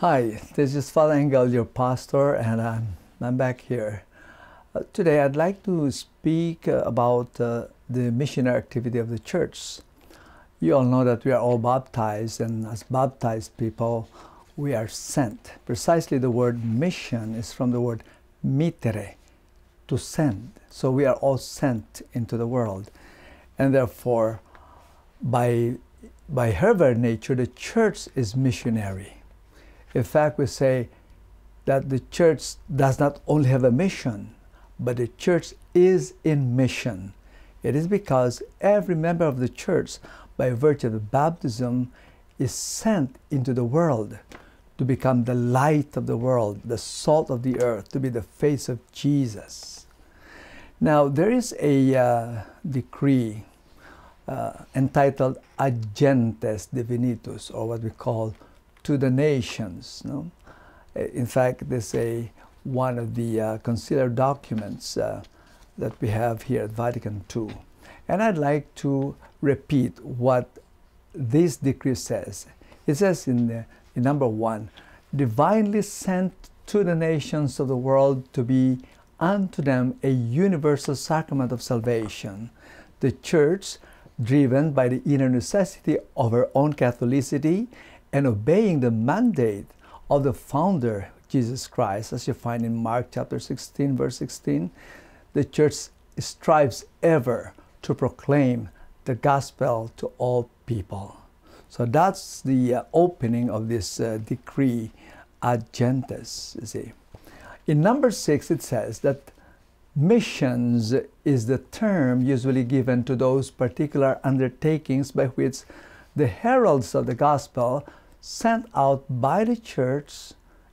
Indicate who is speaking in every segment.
Speaker 1: Hi, this is Father Engel, your pastor, and I'm, I'm back here. Uh, today I'd like to speak uh, about uh, the missionary activity of the church. You all know that we are all baptized, and as baptized people, we are sent. Precisely the word mission is from the word mittere, to send. So we are all sent into the world. And therefore, by, by her very nature, the church is missionary. In fact, we say that the church does not only have a mission, but the church is in mission. It is because every member of the church, by virtue of baptism, is sent into the world to become the light of the world, the salt of the earth, to be the face of Jesus. Now, there is a uh, decree uh, entitled Ad Gentes Divinitus, or what we call to the nations. No? In fact, this is a, one of the uh, documents uh, that we have here at Vatican II. And I'd like to repeat what this decree says. It says in, the, in number one, divinely sent to the nations of the world to be unto them a universal sacrament of salvation. The Church, driven by the inner necessity of her own Catholicity and obeying the mandate of the founder, Jesus Christ, as you find in Mark chapter 16, verse 16, the church strives ever to proclaim the gospel to all people. So that's the uh, opening of this uh, decree ad gentes, you see. In number six, it says that missions is the term usually given to those particular undertakings by which the heralds of the gospel sent out by the church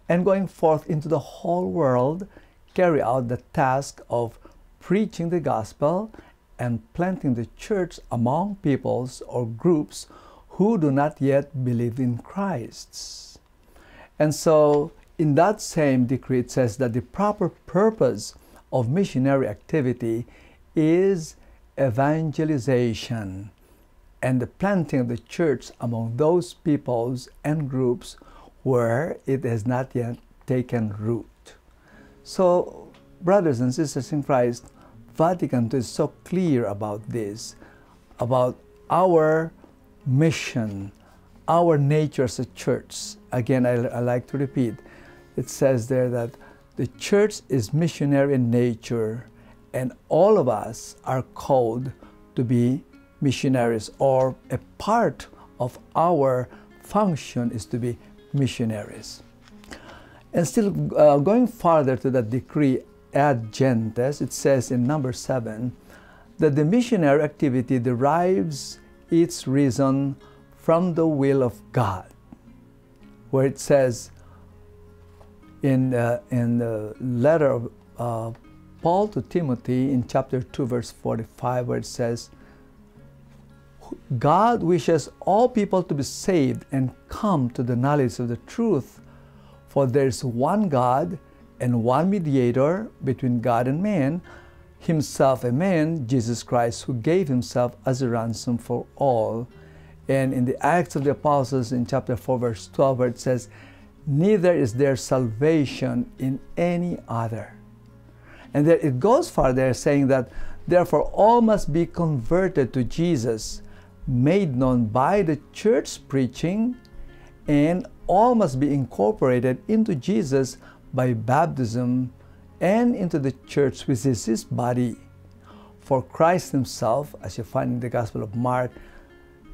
Speaker 1: and going forth into the whole world carry out the task of preaching the gospel and planting the church among peoples or groups who do not yet believe in Christ. And so, in that same decree, it says that the proper purpose of missionary activity is evangelization and the planting of the church among those peoples and groups where it has not yet taken root. So, brothers and sisters in Christ, Vatican II is so clear about this, about our mission, our nature as a church. Again, I, I like to repeat, it says there that the church is missionary in nature, and all of us are called to be missionaries, or a part of our function is to be missionaries. And still uh, going farther to that decree ad gentes, it says in number seven that the missionary activity derives its reason from the will of God, where it says in, uh, in the letter of uh, Paul to Timothy in chapter 2, verse 45, where it says, God wishes all people to be saved and come to the knowledge of the truth. For there is one God and one mediator between God and man, himself a man, Jesus Christ, who gave himself as a ransom for all. And in the Acts of the Apostles in chapter 4, verse 12, where it says, Neither is there salvation in any other. And there it goes farther, saying that therefore all must be converted to Jesus made known by the church preaching, and all must be incorporated into Jesus by baptism and into the church, which is his body. For Christ himself, as you find in the Gospel of Mark,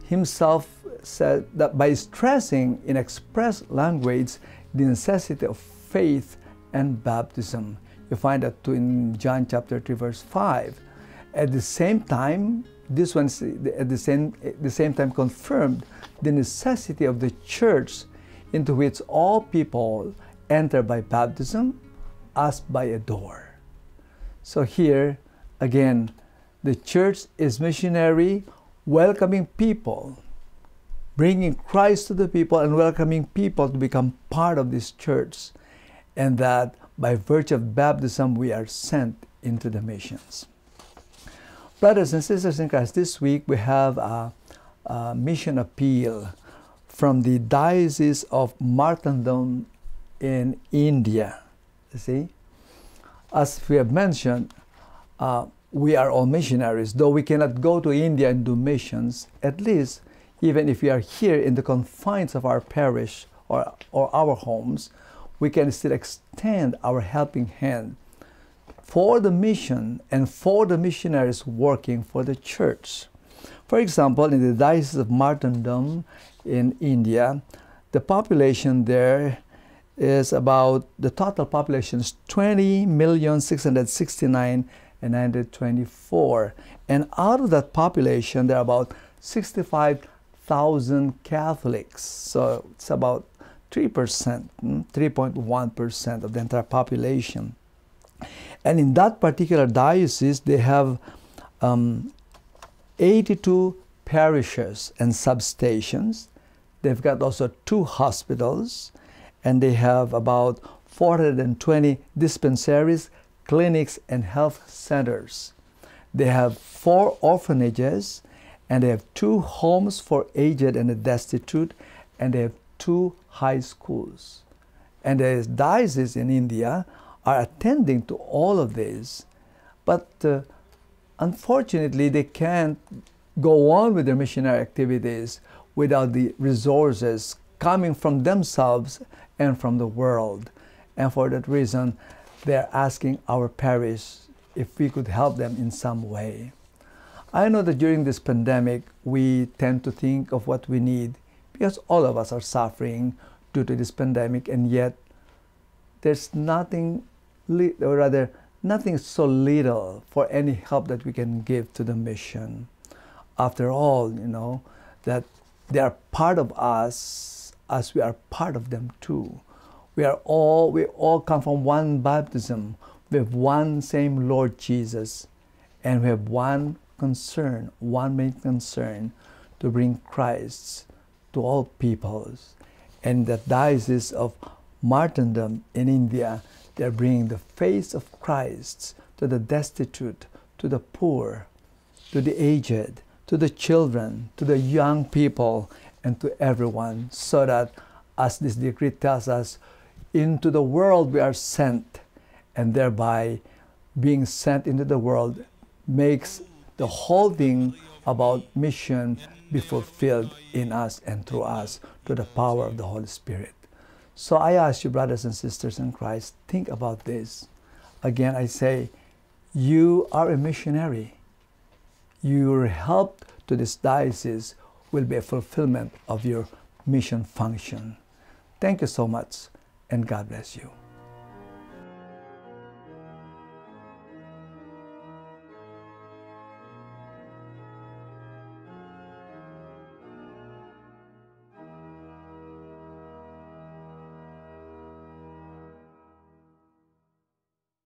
Speaker 1: himself said that by stressing in express language the necessity of faith and baptism. You find that too in John chapter 3, verse 5. At the same time, this one at the same, at the same time confirmed the necessity of the church into which all people enter by baptism as by a door. So here, again, the church is missionary, welcoming people, bringing Christ to the people and welcoming people to become part of this church. And that by virtue of baptism, we are sent into the missions. Brothers and sisters in Christ, this week we have a, a mission appeal from the Diocese of Marthandam in India. You see? As we have mentioned, uh, we are all missionaries. Though we cannot go to India and do missions, at least even if we are here in the confines of our parish or, or our homes, we can still extend our helping hand for the mission and for the missionaries working for the church. For example, in the Diocese of Marthandam in India, the population there is about the total population is 20 million 669 and 924 and out of that population there are about 65,000 Catholics. So it's about 3% 3.1% hmm, of the entire population and in that particular diocese they have um, 82 parishes and substations they've got also two hospitals and they have about 420 dispensaries, clinics, and health centers. They have four orphanages, and they have two homes for aged and destitute, and they have two high schools. And there is diocese in India are attending to all of these, but uh, unfortunately, they can't go on with their missionary activities without the resources coming from themselves and from the world. And for that reason, they're asking our parish if we could help them in some way. I know that during this pandemic, we tend to think of what we need because all of us are suffering due to this pandemic, and yet there's nothing, or rather, nothing so little for any help that we can give to the mission. After all, you know, that they are part of us as we are part of them too. We are all we all come from one baptism. Have one same Lord Jesus, and we have one concern, one main concern, to bring Christ to all peoples. And the diocese of Marthandam in India, they're bringing the face of Christ to the destitute, to the poor, to the aged, to the children, to the young people, and to everyone, so that, as this decree tells us, into the world we are sent, and thereby being sent into the world makes the whole thing about mission be fulfilled in us and through us to the power of the Holy Spirit. So I ask you, brothers and sisters in Christ, think about this. Again, I say, you are a missionary. Your help to this diocese will be a fulfillment of your mission function. Thank you so much, and God bless you.